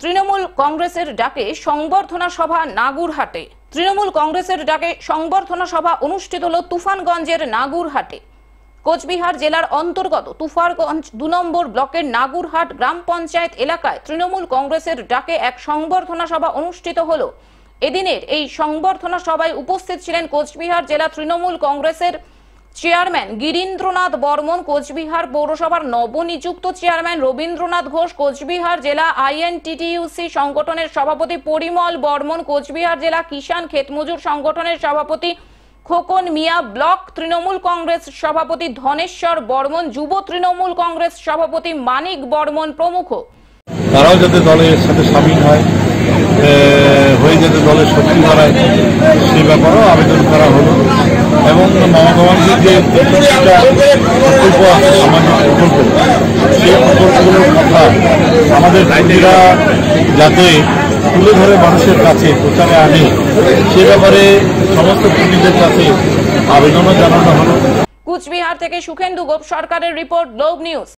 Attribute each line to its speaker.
Speaker 1: তৃণমূল কংগ্রেসের ডাকে সংবর্ধনা সভা নাগুরহাটে। তৃণমূল কংগ্রেসের ডাকে সংবর্ধনা সভা অনুষ্ঠিত হল তুফানগঞ্জের নাগুরহাটে। কোচবিহার জেলার অন্তর্গত তুফারগঞ্জ দু নম্বর ব্লকের নাগুরহাট গ্রাম পঞ্চায়েত এলাকায় তৃণমূল কংগ্রেসের ডাকে এক সংবর্ধনা সভা অনুষ্ঠিত হল। এদিনের এই সংবর্ধনা সভায় উপস্থিত ছিলেন কোচবিহার জেলা তৃণমূল কংগ্রেসের চেয়ারম্যান গিরীন্দ্রনাথ বর্মন, কোচবিহার পৌরসভার নবনিযুক্ত চেয়ারম্যান রবীন্দ্রনাথ ঘোষ, কোচবিহার জেলা আইএনটিটিইউসি সংগঠনের সভাপতি পরিমল বর্মন, কোচবিহার জেলা কিষাণ ক্ষেতমজুর সংগঠনের সভাপতি খোকন মিয়া ব্লক, তৃণমূল কংগ্রেস সভাপতি ধনেশ্বর বর্মন, যুব তৃণমূল কংগ্রেস সভাপতি মানিক বর্মন প্রমুখ।
Speaker 2: তারাও যাতে দলের সাথে সামিল হয় হয়ে যাতে দলের শক্তি বাড়ায়, সেই ব্যাপারেও এবং ভবানীর যে প্রকল্প আছে সামাজিক প্রকল্প সেই প্রকল্পগুলোর কথা আমাদের কর্মীরা যাতে তুলে ধরে মানুষের কাছে প্রচারে আনে সে ব্যাপারে সমস্ত কর্মীদের কাছে আবেদনও জানানো হলো
Speaker 1: কুচবিহার থেকে সুখেন্দু গোপ সরকারের রিপোর্ট গ্লোব নিউজ।